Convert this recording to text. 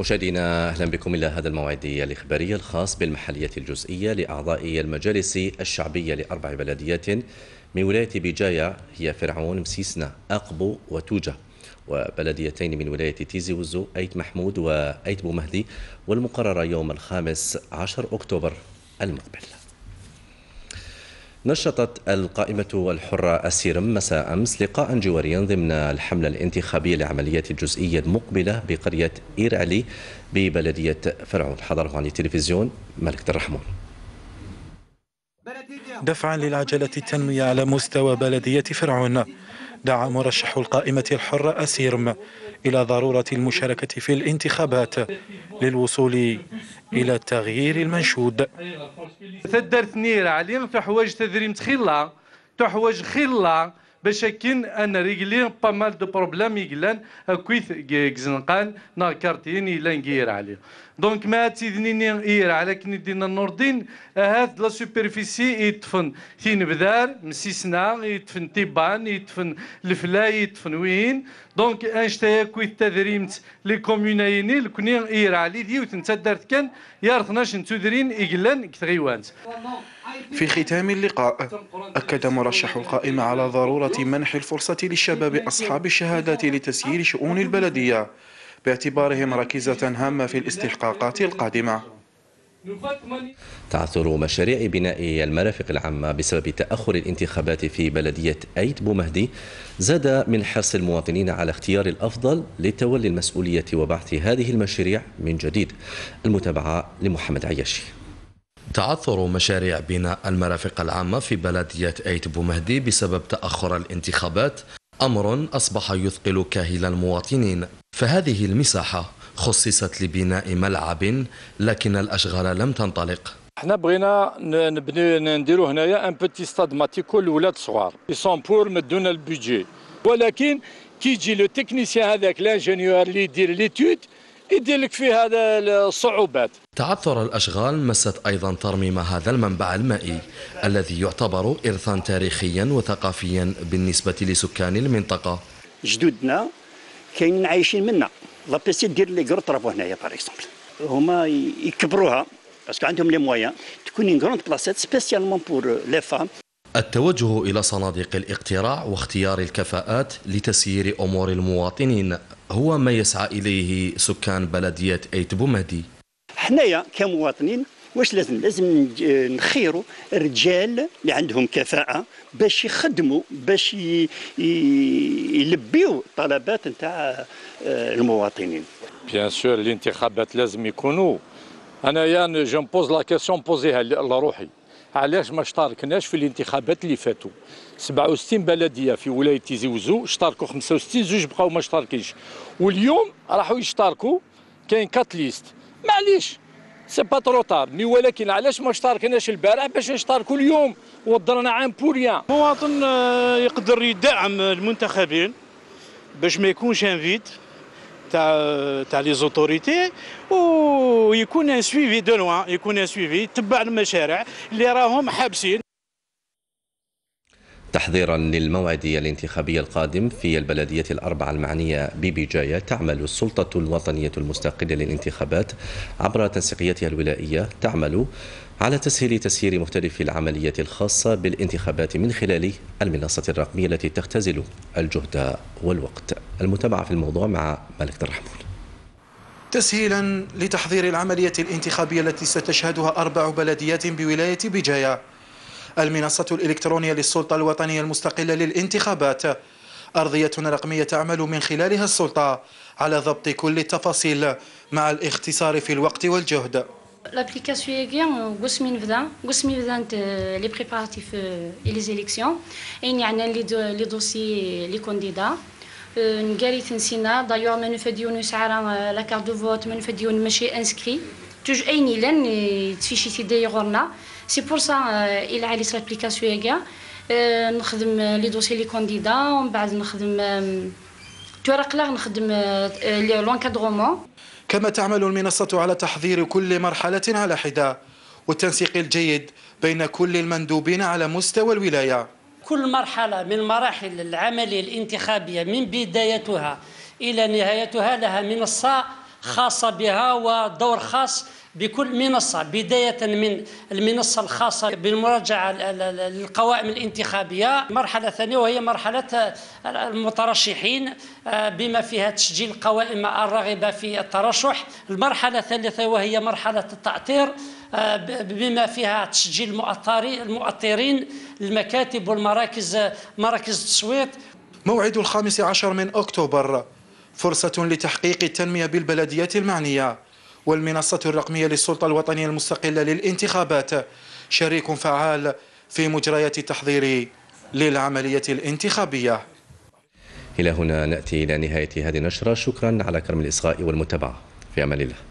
مشاهدينا أهلا بكم إلى هذا الموعد الإخباري الخاص بالمحلية الجزئية لأعضاء المجالس الشعبية لأربع بلديات من ولاية بجايه هي فرعون مسيسنا أقبو وتوجة وبلديتين من ولاية تيزي وزو أيت محمود وأيت بومهدي والمقررة يوم الخامس عشر أكتوبر المقبل. نشطت القائمة الحرة السيرم مساء أمس لقاء جواريا ضمن الحملة الانتخابية لعمليات الجزئية المقبلة بقرية إيرعلي ببلدية فرعون. حضره عن التلفزيون ملك الرحمن. دفعا للعجلة التنمية على مستوى بلدية فرعون. دعا مرشح القائمة الحرة أسيرم إلى ضرورة المشاركة في الانتخابات للوصول إلى التغيير المنشود. تدرت نير عليهم تحواج تدريم خيلا. باش كين أنا ريغلي با مال دو بروبليم يقلان كويث كزنقان نا كارتين يلا نقير عليه. دونك ما تيدنيني اير على كني دينا النوردين هاد لا سوبرفيسي يدفن ثين بذار مسيسنا يدفن تيبان يدفن الفلا يدفن وين. دونك انشتا كويث تدريمت لي كوميونايني لكني اير علي دي وتنتدرت كان يا 12 تدرين يقلان كتغيوانت في ختام اللقاء أكد مرشح القائمة على ضرورة منح الفرصة للشباب أصحاب الشهادات لتسيير شؤون البلدية باعتبارهم ركيزة هامة في الاستحقاقات القادمة. تعثر مشاريع بناء المرافق العامة بسبب تأخر الانتخابات في بلدية أيت بومهدي زاد من حرص المواطنين على اختيار الأفضل لتولي المسؤولية وبعث هذه المشاريع من جديد. المتابعة لمحمد عياشي تعثر مشاريع بناء المرافق العامة في بلدية أيت بومهدي بسبب تأخر الانتخابات أمر أصبح يثقل كاهل المواطنين. فهذه المساحة خصصت لبناء ملعب لكن الأشغال لم تنطلق. حنا بغينا نبني نديرو هنايا un petit stade Matico لولاد صغار. اي سون بور مدونا البيجي ولكن كي يجي le technicien هذاك l'ingénieur اللي يدير l'étude يدير لك فيه هذا الصعوبات. تعثر الأشغال مست أيضا ترميم هذا المنبع المائي الذي يعتبر إرثا تاريخيا وثقافيا بالنسبة لسكان المنطقة. جدودنا كاينين عايشين منا. l'APC دير les gros travaux هنايا par exemple هما يكبروها parce que عندهم les moyens تكون une grande placette spécialement pour les femmes التوجه إلى صناديق الاقتراع واختيار الكفاءات لتسيير أمور المواطنين هو ما يسعى إليه سكان بلدية أيت بومهدي حنايا كمواطنين واش لازم لازم نخيروا رجال اللي عندهم كفاءة باش يخدموا باش يلبيوا طلبات نتاع المواطنين. bien sûr الانتخابات لازم يكونوا. انايا je pose la question بوزيها لروحي علاش ما اشتركناش في الانتخابات اللي فاتوا؟ 67 بلدية في ولاية تيزي وزو اشتركوا 65 زوج بقاو ما اشتركيش واليوم راحوا يشتركوا كاين quatre listes معليش. c'est pas trop tard mais ولكن علاش ما اشتركناش البارح باش نشتركوا اليوم؟ ودرنا عام بوريان مواطن يقدر يدعم المنتخبين باش ما يكونش un vide تاع تاع les autorités ويكون un suivi de loin يكون un suivi تبع المشاريع اللي راهم حابسين. تحضيرا للموعد الانتخابي القادم في البلدية الأربعة المعنية ببجاية تعمل السلطة الوطنية المستقلة للانتخابات عبر تنسيقيتها الولائية تعمل على تسهيل تسيير مختلف العمليات الخاصة بالانتخابات من خلال المنصة الرقمية التي تختزل الجهد والوقت. المتابعة في الموضوع مع ملك الرحمن. تسهيلا لتحضير العملية الانتخابية التي ستشهدها أربع بلديات بولاية بجاية المنصة الإلكترونية للسلطة الوطنية المستقلة للانتخابات. أرضية رقمية تعمل من خلالها السلطة على ضبط كل التفاصيل مع الاختصار في الوقت والجهد. L'application est قسمي نبدا قسمي بدات لي بريباراتيف اي لي زيليكسيون يعني عندنا لي دوسي لي كونديدا نقاري تنسينا دايوغ ما نفديون سعرا لا كارت دو فوت ما نفديون ماشي انسكري توج اين لأن تفيشي تيدي غورنا سي بور سا إلى علي لابليكاسيون ياكا نخدم لي دوسي لي كونديدا ومن بعد نخدم توراق لا نخدم لونكادرومون كما تعمل المنصة على تحضير كل مرحلة على حدة والتنسيق الجيد بين كل المندوبين على مستوى الولاية. كل مرحلة من مراحل العملية الانتخابية من بدايتها إلى نهايتها لها منصة خاصة بها ودور خاص بكل منصة بداية من المنصة الخاصة بالمراجعة للقوائم الانتخابية. مرحلة ثانية وهي مرحلة المترشحين آه، بما فيها تسجيل القوائم الراغبة في الترشح. المرحلة الثالثة وهي مرحلة التأطير آه، بما فيها تسجيل المؤطرين المكاتب والمراكز مراكز التصويت. موعد الخامس عشر من أكتوبر فرصة لتحقيق التنمية بالبلديات المعنية. والمنصة الرقمية للسلطة الوطنية المستقلة للانتخابات. شريك فعال في مجريات التحضير للعملية الانتخابية. إلى هنا نأتي إلى نهاية هذه النشرة. شكرا على كرم الإصغاء والمتابعة في أمان الله.